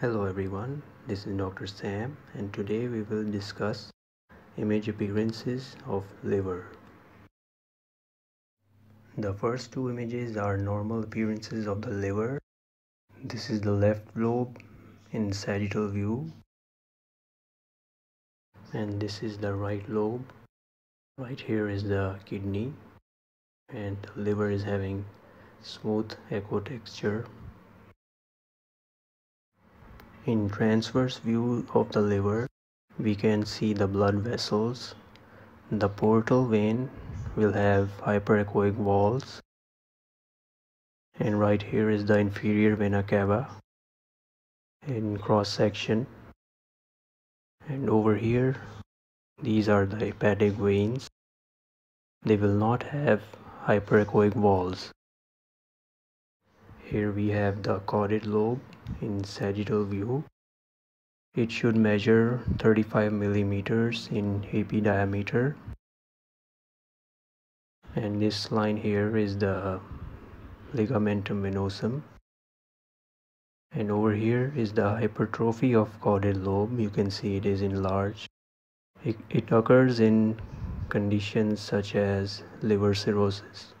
Hello everyone, this is Dr. Sam and today we will discuss image appearances of liver. The first two images are normal appearances of the liver. This is the left lobe in sagittal view and this is the right lobe. Right here is the kidney and the liver is having smooth echo texture in transverse view of the liver, we can see the blood vessels. The portal vein will have hyperechoic walls. And right here is the inferior vena cava in cross section. And over here, these are the hepatic veins. They will not have hyperechoic walls. Here we have the caudate lobe in sagittal view. It should measure 35 millimeters in AP diameter. And this line here is the ligamentum venosum. And over here is the hypertrophy of caudate lobe. You can see it is enlarged. It, it occurs in conditions such as liver cirrhosis.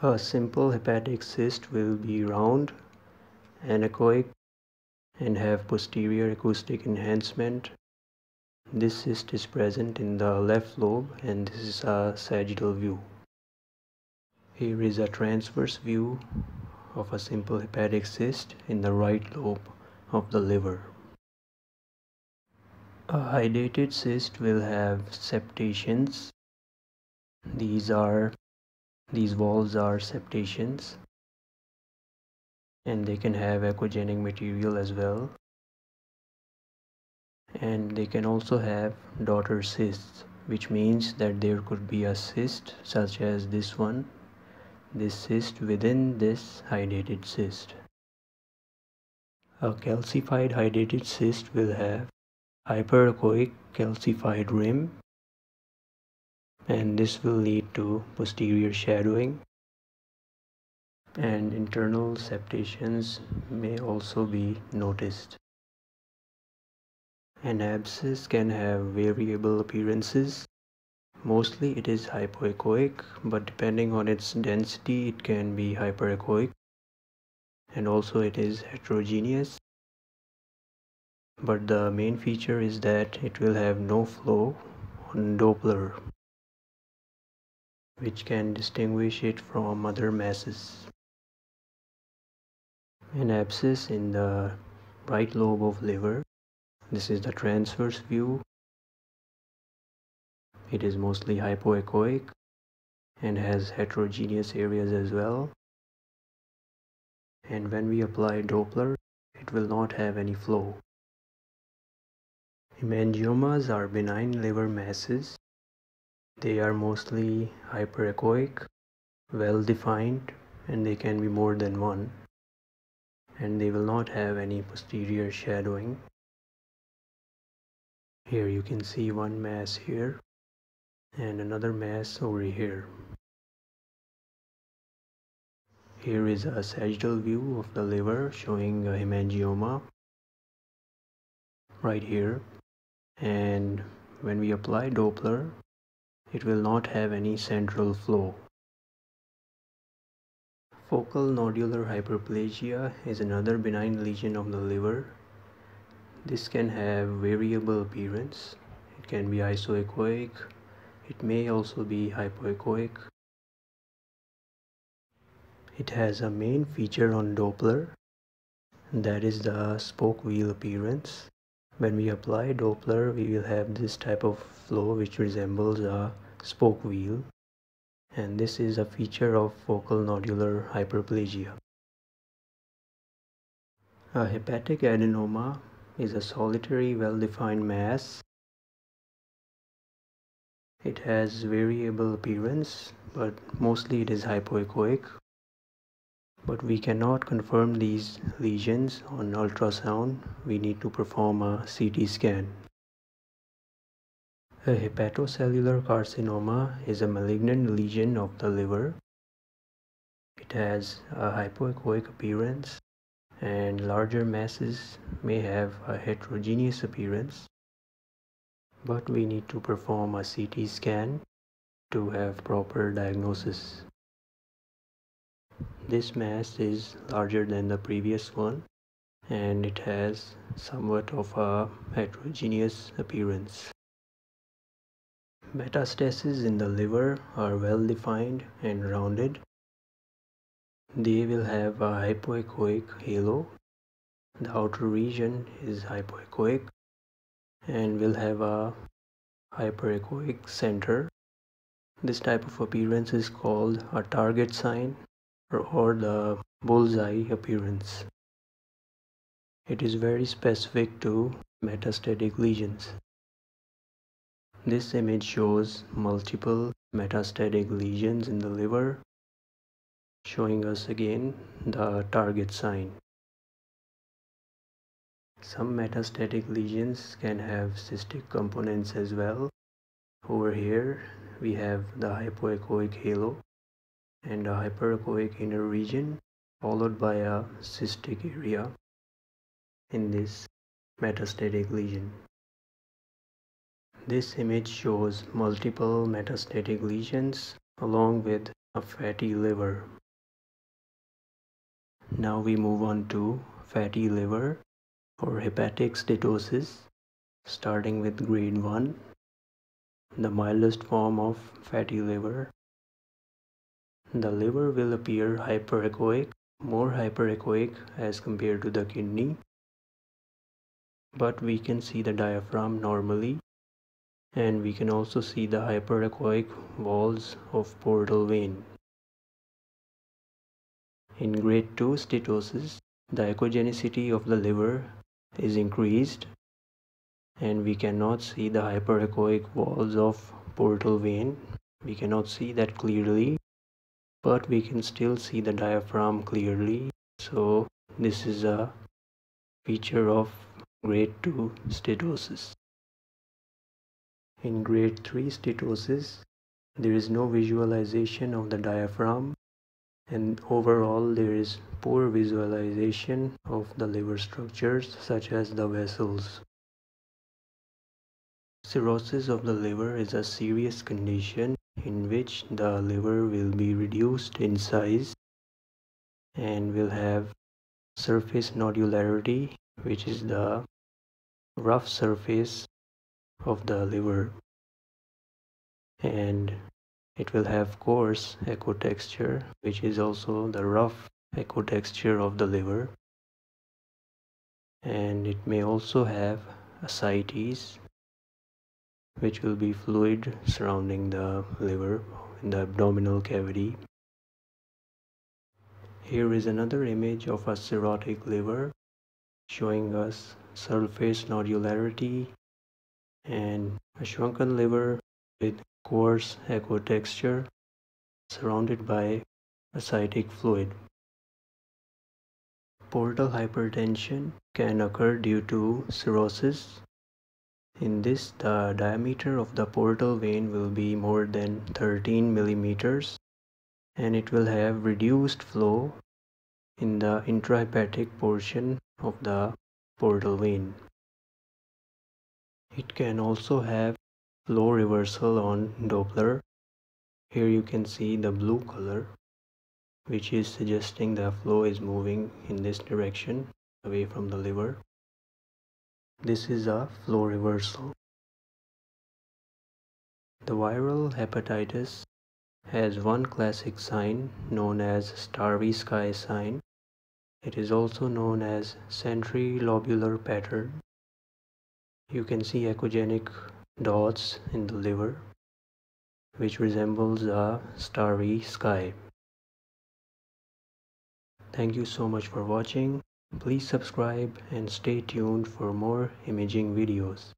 A simple hepatic cyst will be round, anechoic, and have posterior acoustic enhancement. This cyst is present in the left lobe and this is a sagittal view. Here is a transverse view of a simple hepatic cyst in the right lobe of the liver. A hydatid cyst will have septations. These are these walls are septations and they can have echogenic material as well. And they can also have daughter cysts which means that there could be a cyst such as this one this cyst within this hydatid cyst. A calcified hydatid cyst will have hyperechoic calcified rim and this will lead to posterior shadowing and internal septations may also be noticed. An abscess can have variable appearances. Mostly it is hypoechoic, but depending on its density, it can be hyperechoic and also it is heterogeneous. But the main feature is that it will have no flow on Doppler which can distinguish it from other masses. An abscess in the right lobe of liver. This is the transverse view. It is mostly hypoechoic and has heterogeneous areas as well. And when we apply Doppler, it will not have any flow. Hemangiomas are benign liver masses they are mostly hyperechoic, well defined, and they can be more than one. And they will not have any posterior shadowing. Here you can see one mass here and another mass over here. Here is a sagittal view of the liver showing a hemangioma right here and when we apply Doppler it will not have any central flow. Focal nodular hyperplasia is another benign lesion of the liver. This can have variable appearance. It can be isoechoic. It may also be hypoechoic. It has a main feature on Doppler that is the spoke wheel appearance when we apply Doppler we will have this type of flow which resembles a spoke wheel and this is a feature of focal nodular hyperplasia. A hepatic adenoma is a solitary well-defined mass. It has variable appearance but mostly it is hypoechoic but we cannot confirm these lesions on ultrasound. We need to perform a CT scan. A hepatocellular carcinoma is a malignant lesion of the liver. It has a hypoechoic appearance and larger masses may have a heterogeneous appearance but we need to perform a CT scan to have proper diagnosis. This mass is larger than the previous one and it has somewhat of a heterogeneous appearance. Metastases in the liver are well defined and rounded. They will have a hypoechoic halo. The outer region is hypoechoic and will have a hyperechoic center. This type of appearance is called a target sign or the bullseye appearance. It is very specific to metastatic lesions. This image shows multiple metastatic lesions in the liver showing us again the target sign. Some metastatic lesions can have cystic components as well. Over here we have the hypoechoic halo and a hyperechoic inner region followed by a cystic area in this metastatic lesion. This image shows multiple metastatic lesions along with a fatty liver. Now we move on to fatty liver for hepatic steatosis starting with grade 1 the mildest form of fatty liver. The liver will appear hyperechoic more hyperechoic as compared to the kidney. But we can see the diaphragm normally and we can also see the hyperechoic walls of portal vein. In grade 2 steatosis the echogenicity of the liver is increased and we cannot see the hyperechoic walls of portal vein. We cannot see that clearly but we can still see the diaphragm clearly. So this is a feature of grade 2 steatosis in grade 3 steatosis there is no visualization of the diaphragm and overall there is poor visualization of the liver structures such as the vessels. Cirrhosis of the liver is a serious condition in which the liver will be reduced in size and will have surface nodularity which is the rough surface of the liver. And it will have coarse echo texture which is also the rough echo texture of the liver. And it may also have ascites which will be fluid surrounding the liver in the abdominal cavity. Here is another image of a cirrhotic liver showing us surface nodularity and a shrunken liver with coarse echo texture surrounded by ascitic fluid. Portal hypertension can occur due to cirrhosis. In this, the diameter of the portal vein will be more than 13 millimeters and it will have reduced flow in the intrahepatic portion of the portal vein. It can also have flow reversal on Doppler. Here you can see the blue color which is suggesting the flow is moving in this direction away from the liver. This is a flow reversal. The viral hepatitis has one classic sign known as starry sky sign. It is also known as centrilobular pattern. You can see echogenic dots in the liver which resembles a starry sky. Thank you so much for watching. Please subscribe and stay tuned for more imaging videos.